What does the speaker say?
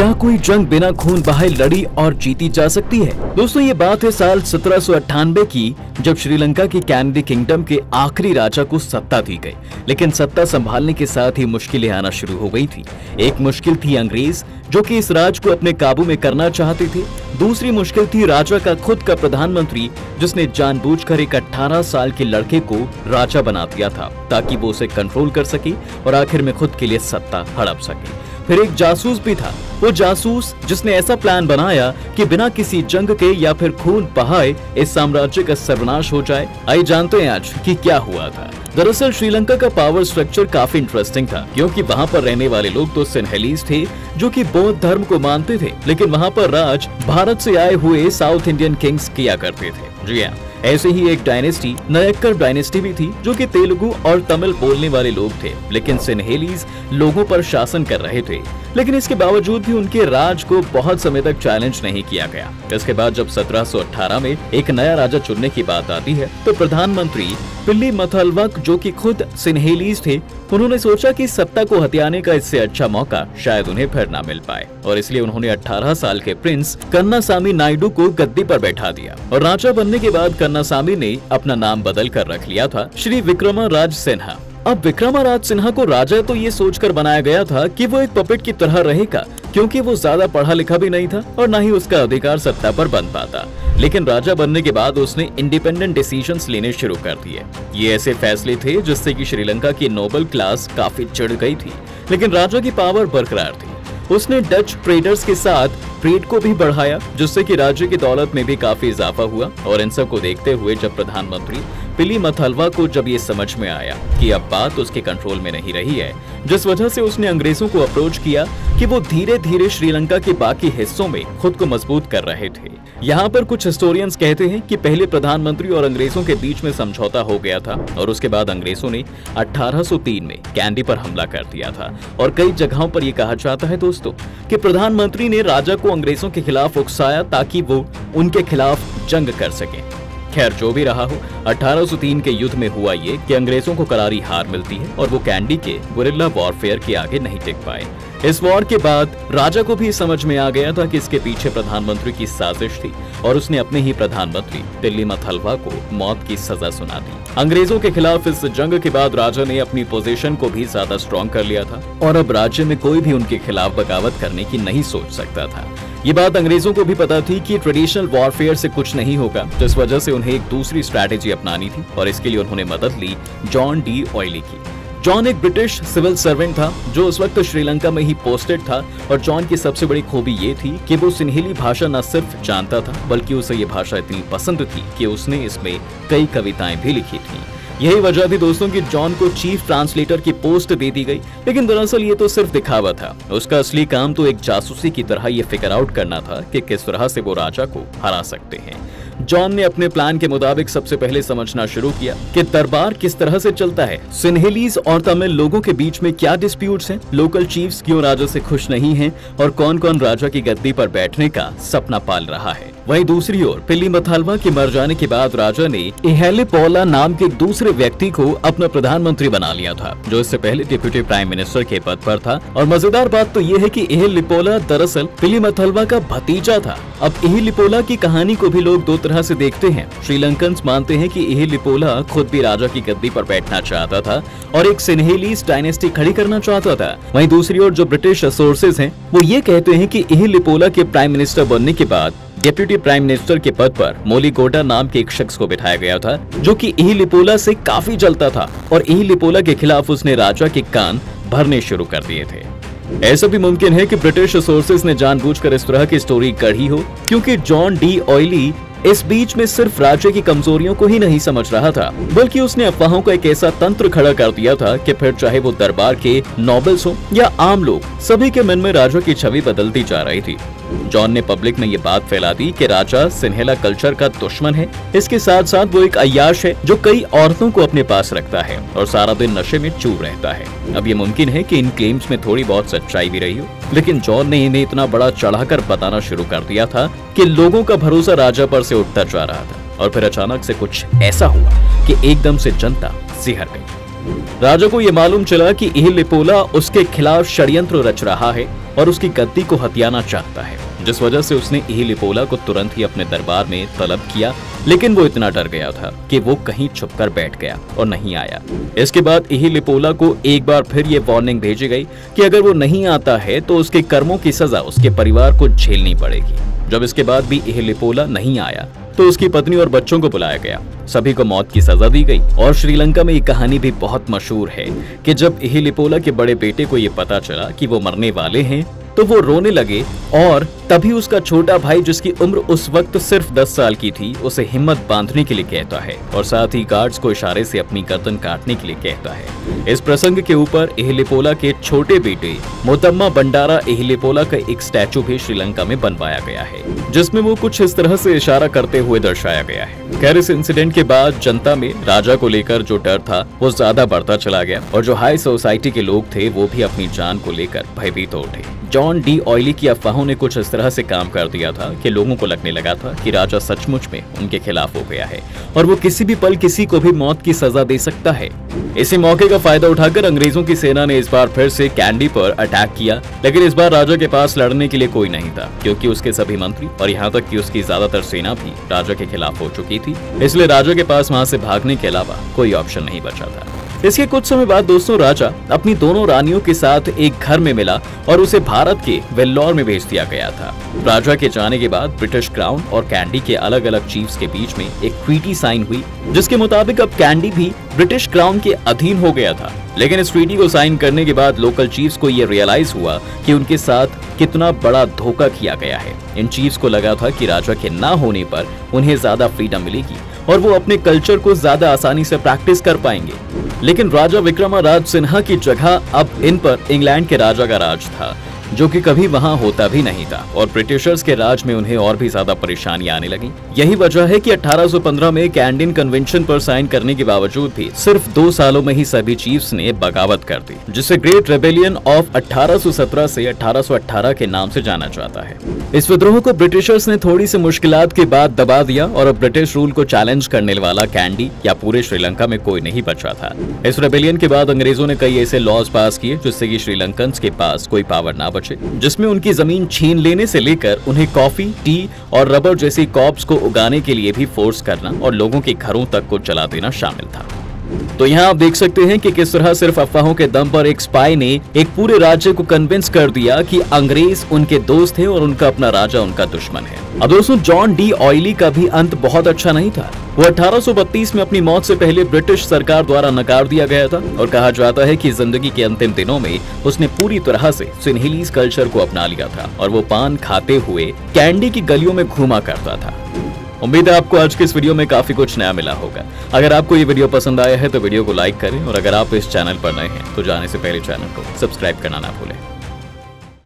क्या कोई जंग बिना खून बहाए लड़ी और जीती जा सकती है? दोस्तों, ये बात है साल सत्रह सौ अट्ठानबे की, जब श्रीलंका की कैनेडी किंगडम के आखिरी राजा को सत्ता दी गई। लेकिन सत्ता संभालने के साथ ही मुश्किलें आना शुरू हो गई थी। एक मुश्किल थी अंग्रेज़, जो कि इस राज को अपने काबू में करना चाहते थे। दूसरी मुश्किल थी राजा का खुद का प्रधानमंत्री, जिसने जानबूझकर एक 18 साल के लड़के को राजा बना दिया था, ताकि वो उसे कंट्रोल कर सके और आखिर में खुद के लिए सत्ता हड़प सके। फिर एक जासूस भी था। वो जासूस जिसने ऐसा प्लान बनाया कि बिना किसी जंग के या फिर खून बहाए इस साम्राज्य का सर्वनाश हो जाए। आइए जानते हैं आज कि क्या हुआ था। दरअसल श्रीलंका का पावर स्ट्रक्चर काफ़ी इंटरेस्टिंग था, क्योंकि वहाँ पर रहने वाले लोग तो सिन्हेलीज थे, जो कि बौद्ध धर्म को मानते थे, लेकिन वहाँ पर राज भारत से आए हुए साउथ इंडियन किंग्स किया करते थे। जी हाँ। ऐसे ही एक डायनेस्टी नयक्कर डायनेस्टी भी थी, जो कि तेलुगु और तमिल बोलने वाले लोग थे, लेकिन सिन्हेलीज लोगों पर शासन कर रहे थे। लेकिन इसके बावजूद भी उनके राज को बहुत समय तक चैलेंज नहीं किया गया। इसके बाद जब 1718 में एक नया राजा चुनने की बात आती है तो प्रधानमंत्री पिल्ली मथलवक, जो कि खुद सिन्हेलीज थे, उन्होंने सोचा कि सत्ता को हथियाने का इससे अच्छा मौका शायद उन्हें फिर न मिल पाए। और इसलिए उन्होंने 18 साल के प्रिंस कन्नासामी नायडू को गद्दी पर बैठा दिया। और राजा बनने के बाद कन्नासामी ने अपना नाम बदल कर रख लिया था श्री विक्रमा राज सिन्हा। अब विक्रमाराज सिन्हा को राजा तो ये सोचकर बनाया गया था कि वो एक पपेट की तरह रहेगा, क्योंकि वो ज़्यादा पढ़ा लिखा भी नहीं था और न ही उसका अधिकार सत्ता पर बन पाता। लेकिन राजा बनने के बाद उसने इंडिपेंडेंट डिसीजंस लेने शुरू कर दिए। ये ऐसे फैसले थे जिससे कि श्रीलंका की नोबल क्लास काफ़ी चढ़ गई थी। लेकिन राजा की पावर बरकरार थी। उसने डच ट्रेडर्स के साथ ट्रेड को भी बढ़ाया, जिससे कि राज्य की दौलत में भी काफ़ी इजाफा हुआ। और इन सबको देखते हुए जब प्रधानमंत्री पिली मथलवा को जब ये समझ में आया कि अब बात उसके कंट्रोल में नहीं रही है, जिस वजह से उसने अंग्रेज़ों को अप्रोच किया कि वो धीरे धीरे श्रीलंका के बाकी हिस्सों में खुद को मज़बूत कर रहे थे। यहाँ पर कुछ हिस्टोरियंस कहते हैं कि पहले प्रधानमंत्री और अंग्रेज़ों के बीच में समझौता हो गया था और उसके बाद अंग्रेज़ों ने 1803 में कैंडी पर हमला कर दिया था। और कई जगहों पर यह कहा जाता है दोस्तों कि प्रधानमंत्री ने राजा को अंग्रेज़ों के खिलाफ उकसाया ताकि वो उनके खिलाफ जंग कर सके। खैर, जो भी रहा हो 1803 के युद्ध में हुआ ये कि अंग्रेज़ों को करारी हार मिलती है और वो कैंडी के गुरिल्ला वॉरफेयर के आगे नहीं टिक पाए। इस वॉर के बाद राजा को भी समझ में आ गया था कि इसके पीछे प्रधानमंत्री की साजिश थी और उसने अपने ही प्रधानमंत्री दिल्ली मथलवा को मौत की सजा सुना दी। अंग्रेज़ों के खिलाफ इस जंग के बाद राजा ने अपनी पोजीशन को भी ज़्यादा स्ट्रॉन्ग कर लिया था और अब राज्य में कोई भी उनके खिलाफ बगावत करने की नहीं सोच सकता था। ये बात अंग्रेज़ों को भी पता थी कि ट्रेडिशनल वॉरफेयर से कुछ नहीं होगा, जिस वजह से उन्हें एक दूसरी स्ट्रैटेजी अपनानी थी और इसके लिए उन्होंने मदद ली जॉन डी ऑयली की। जॉन एक ब्रिटिश सिविल सर्वेंट था, जो उस वक्त श्रीलंका में ही पोस्टेड था, और जॉन की सबसे बड़ी खूबी ये थी कि वो सिन्हेली भाषा न सिर्फ़ जानता था, बल्कि उसे ये भाषा इतनी पसंद थी कि उसने इसमें कई कविताएँ भी लिखी थी। यही वजह थी दोस्तों कि जॉन को चीफ ट्रांसलेटर की पोस्ट दे दी गई, लेकिन दरअसल ये तो सिर्फ़ दिखावा था। उसका असली काम तो एक जासूसी की तरह ये फिगर आउट करना था कि किस तरह से वो राजा को हरा सकते हैं। जॉन ने अपने प्लान के मुताबिक सबसे पहले समझना शुरू किया कि दरबार किस तरह से चलता है। सिन्हेलीज और तमिल लोगों के बीच में क्या डिस्प्यूट्स हैं? लोकल चीफ्स क्यों राजा से खुश नहीं हैं? और कौन कौन राजा की गद्दी पर बैठने का सपना पाल रहा है? वहीं दूसरी ओर, पिल्ली मथालवा के मर जाने के बाद राजा ने इहेले पोला नाम के दूसरे व्यक्ति को अपना प्रधानमंत्री बना लिया था, जो इससे पहले डिप्यूटी प्राइम मिनिस्टर के पद पर था। और मज़ेदार बात तो ये है कि इहे लिपोला दरअसल पिली मथलवा का भतीजा था। अब इहे लिपोला की कहानी को भी लोग दो तरह से देखते हैं। श्रीलंकन मानते हैं कि इहे लिपोला खुद भी राजा की गद्दी पर बैठना चाहता था और एक सिन्हेलीस डायनेस्टी खड़ी करना चाहता था। वहीं दूसरी ओर जो ब्रिटिश सोर्सेज हैं, वो ये कहते हैं कि इहे लिपोला के प्राइम मिनिस्टर बनने के बाद डिप्यूटी प्राइम मिनिस्टर के पद पर मोली गोडा नाम के एक शख्स को बिठाया गया था, जो कि इही लिपोला से काफ़ी जलता था और इही लिपोला के खिलाफ उसने राजा के कान भरने शुरू कर दिए थे। ऐसा भी मुमकिन है कि ब्रिटिश सोर्सेज ने जानबूझकर इस तरह की स्टोरी गढ़ी हो, क्योंकि जॉन डी ऑयली इस बीच में सिर्फ़ राज्य की कमजोरियों को ही नहीं समझ रहा था, बल्कि उसने अफवाहों का एक ऐसा तंत्र खड़ा कर दिया था कि फिर चाहे वो दरबार के नॉबल्स हो या आम लोग, सभी के मन में राजा की छवि बदलती जा रही थी। जॉन ने पब्लिक में ये बात फैला दी कि राजा सिन्हेला कल्चर का दुश्मन है। इसके साथ साथ वो एक अयाश है, जो कई औरतों को अपने पास रखता है और सारा दिन नशे में चूर रहता है। अब ये मुमकिन है कि इन क्लेम्स में थोड़ी बहुत सच्चाई भी रही हो। लेकिन जॉन ने इन्हें इतना बड़ा चढ़ाकर बताना शुरू कर दिया था कि लोगों का भरोसा राजा पर से उठता जा रहा था और फिर अचानक से कुछ ऐसा हुआ कि एकदम से जनता सिहर गई। राजा को यह मालूम चला कि इह लिपोला उसके खिलाफ षड्यंत्र रच रहा है। और उसकी गद्दी को हथियाना चाहता है, जिस वजह से उसने इहिलिपोला को तुरंत ही अपने दरबार में तलब किया, लेकिन वो इतना डर गया था कि वो कहीं छुपकर बैठ गया और नहीं आया। इसके बाद इहिलिपोला को एक बार फिर ये वार्निंग भेजी गई कि अगर वो नहीं आता है तो उसके कर्मों की सजा उसके परिवार को झेलनी पड़ेगी। जब इसके बाद भी इहिलिपोला नहीं आया तो उसकी पत्नी और बच्चों को बुलाया गया। सभी को मौत की सजा दी गई और श्रीलंका में ये कहानी भी बहुत मशहूर है कि जब इहिलिपोला के बड़े बेटे को ये पता चला कि वो मरने वाले हैं तो वो रोने लगे और तभी उसका छोटा भाई, जिसकी उम्र उस वक्त सिर्फ़ 10 साल की थी, उसे हिम्मत बांधने के लिए कहता है और साथ ही गार्ड्स को इशारे से अपनी गर्दन काटने के लिए कहता है। इस प्रसंग के ऊपर एहलेपोला के छोटे बेटे मोतम्मा बंडारा एहलेपोला का एक स्टैचू भी श्रीलंका में बनवाया गया है, जिसमें वो कुछ इस तरह से इशारा करते हुए दर्शाया गया है। खैर, इस इंसिडेंट के बाद जनता में राजा को लेकर जो डर था, वो ज़्यादा बढ़ता चला गया और जो हाई सोसाइटी के लोग थे, वो भी अपनी जान को लेकर भयभीत उठे। जॉन डी ऑयली की अफवाहों ने कुछ इस तरह से काम कर दिया था कि लोगों को लगने लगा था कि राजा सचमुच में उनके खिलाफ हो गया है और वो किसी भी पल किसी को भी मौत की सजा दे सकता है। इसी मौके का फ़ायदा उठाकर अंग्रेज़ों की सेना ने इस बार फिर से कैंडी पर अटैक किया, लेकिन इस बार राजा के पास लड़ने के लिए कोई नहीं था, क्योंकि उसके सभी मंत्री और यहाँ तक कि उसकी ज़्यादातर सेना भी राजा के खिलाफ हो चुकी थी। इसलिए राजा के पास वहाँ से भागने के अलावा कोई ऑप्शन नहीं बचा था। इसके कुछ समय बाद दोस्तों राजा अपनी दोनों रानियों के साथ एक घर में मिला और उसे भारत के वेल्लोर में भेज दिया गया था। राजा के जाने के बाद ब्रिटिश क्राउन और कैंडी के अलग अलग चीफ्स के बीच में एक ट्वीटी साइन हुई, जिसके मुताबिक अब कैंडी भी ब्रिटिश क्राउन के अधीन हो गया था। लेकिन इस ट्वीटी को साइन करने के बाद लोकल चीफ्स को यह रियलाइज़ हुआ कि उनके साथ कितना बड़ा धोखा किया गया है। इन चीफ्स को लगा था कि राजा के ना होने पर उन्हें ज़्यादा फ्रीडम मिलेगी। और वो अपने कल्चर को ज़्यादा आसानी से प्रैक्टिस कर पाएँगे। लेकिन राजा विक्रमाराज सिन्हा की जगह अब इन पर इंग्लैंड के राजा का राज था। जो कि कभी वहाँ होता भी नहीं था, और ब्रिटिशर्स के राज में उन्हें और भी ज़्यादा परेशानियाँ आने लगी। यही वजह है कि 1815 में कैंडिन कन्वेंशन पर साइन करने के बावजूद भी सिर्फ़ दो सालों में ही सभी चीफ्स ने बगावत कर दी, जिसे ग्रेट रेबेलियन ऑफ़ 1817 से 1818 के नाम से जाना जाता है। इस विद्रोह को ब्रिटिशर्स ने थोड़ी सी मुश्किल के बाद दबा दिया, और अब ब्रिटिश रूल को चैलेंज करने वाला कैंडी या पूरे श्रीलंका में कोई नहीं बचा था। इस रेबेलियन के बाद अंग्रेज़ों ने कई ऐसे लॉज पास किए, जिससे की श्रीलंकन के पास कोई पावर ना बचे, जिसमें उनकी ज़मीन छीन लेने से लेकर उन्हें कॉफ़ी, टी और रबर जैसी कॉप्स को उगाने के लिए भी फोर्स करना और लोगों के घरों तक को चला देना शामिल था। तो यहाँ आप देख सकते हैं कि किस तरह सिर्फ़ अफवाहों के दम पर एक स्पाई ने एक पूरे राज्य को कन्विंस कर दिया कि अंग्रेज़ उनके दोस्त हैं और उनका अपना राजा उनका दुश्मन है। अब दोस्तों जॉन डी ऑयली का भी अंत बहुत अच्छा नहीं था। वो 1832 में अपनी मौत से पहले ब्रिटिश सरकार द्वारा नकार दिया गया था और कहा जाता है कि ज़िंदगी के अंतिम दिनों में उसने पूरी तरह से सिन्हिलीज कल्चर को अपना लिया था और वो पान खाते हुए कैंडी की गलियों में घूमा करता था। उम्मीद है आपको आज के इस वीडियो में काफ़ी कुछ नया मिला होगा। अगर आपको ये वीडियो पसंद आया है तो वीडियो को लाइक करें और अगर आप इस चैनल पर नए हैं तो जाने से पहले चैनल को सब्सक्राइब करना ना भूलें।